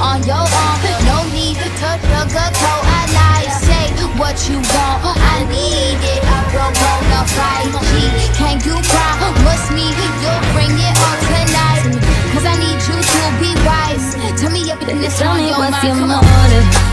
on your arm. No need to sugarcoat. I lie, say what you want. I need it. I broke on the 5G. Can you promise me you'll bring it on tonight? Cause I need you to be wise. Tell me everything that's Tell on me your what's mind. your Come on. motive